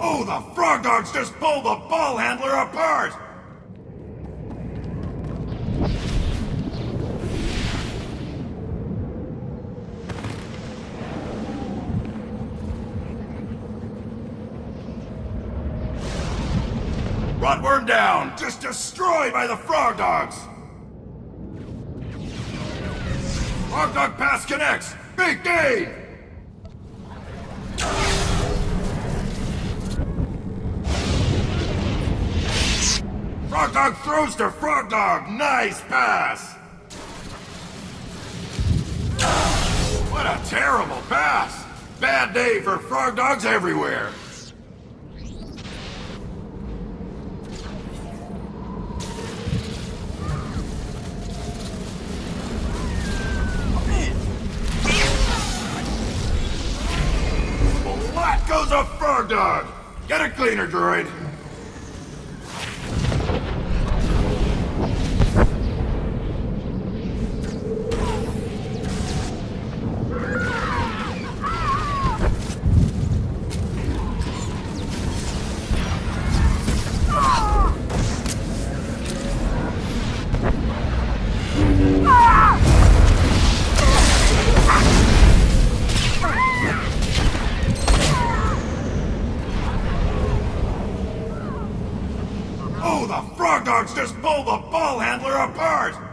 Oh, the frog dogs just pulled the ball handler apart! Rotworm down! Just destroyed by the frog dogs! Frog dog pass connects! Big game! Dog throws to Frog Dog. Nice pass. What a terrible pass. Bad day for Frog Dogs everywhere. Flat goes a Frog Dog. Get a cleaner, droid. Dogs just pull the ball handler apart!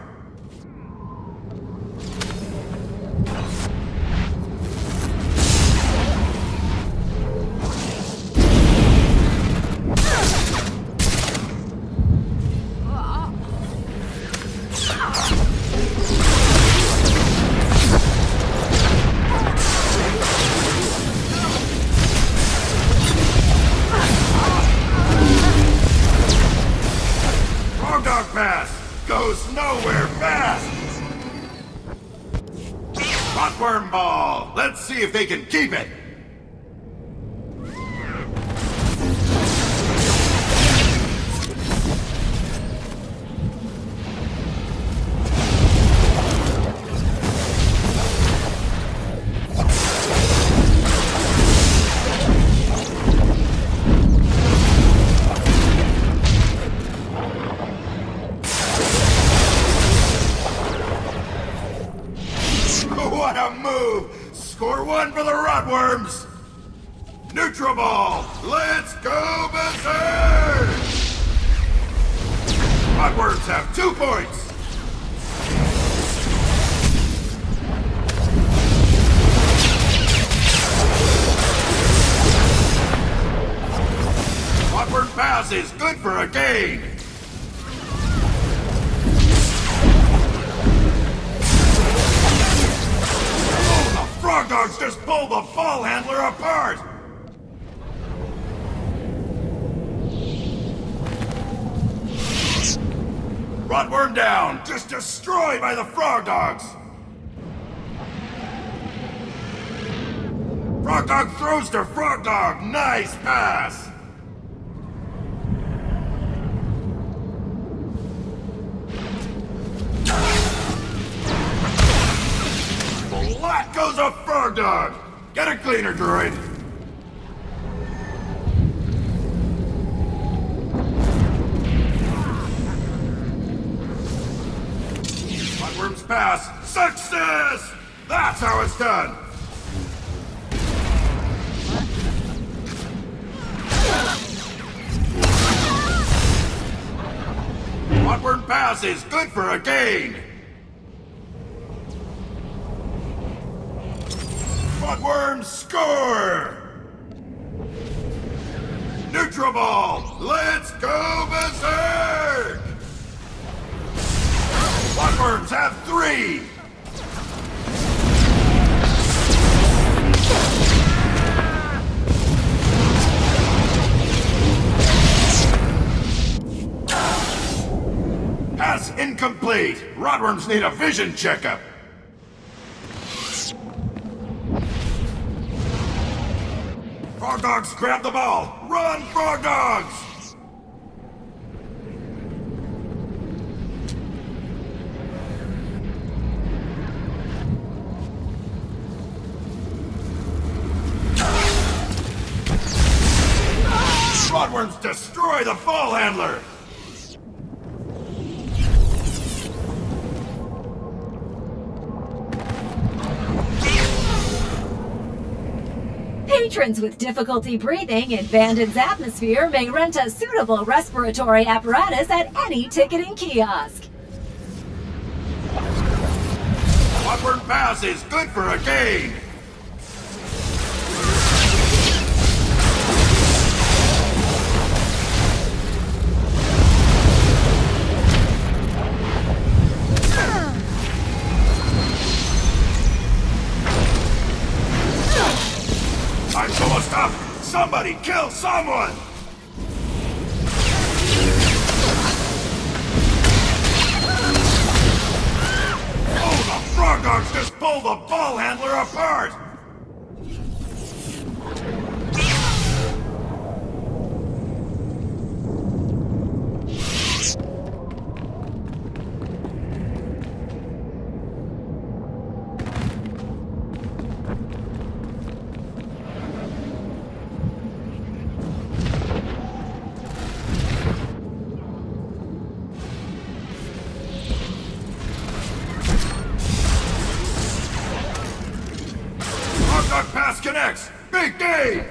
Fast! Rotworm ball! Let's see if they can keep it! Move! Score one for the Rotworms! Neutral ball! Let's go berserk! Rotworms have two points! Rotworm pass is good for a gain! Frog dogs just pulled the ball handler apart! Rotworm down! Just destroyed by the frog dogs! Frog dog throws to frog dog! Nice pass! Frog dog! Get a cleaner, droid! Rotworm's pass! Success! That's how it's done! Hotworm pass is good for a gain! Rotworm score! Neutroball! Let's go berserk! Rotworms have three! Pass incomplete! Rotworms need a vision checkup! Frog dogs grab the ball! Run, frog dogs! Rotworms destroy the ball handler! Patrons with difficulty breathing in Bandon's atmosphere may rent a suitable respiratory apparatus at any ticketing kiosk. Rotworm Pass is good for a game! Somebody kill someone! Oh, the frog dogs just pulled the ball handler apart! Connects! Big day!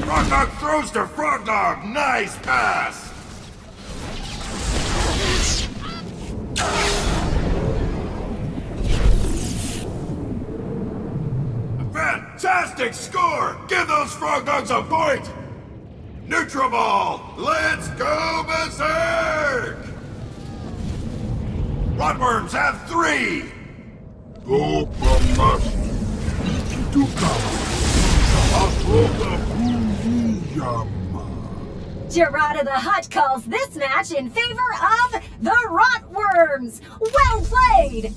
Frog Dog throws to Frog Dog! Nice pass! Fantastic score! Give those frog dogs a point! Neutral ball! Let's go berserk! Rotworms have three! Go. Gorada the Hutt calls this match in favor of the Rotworms. Well played!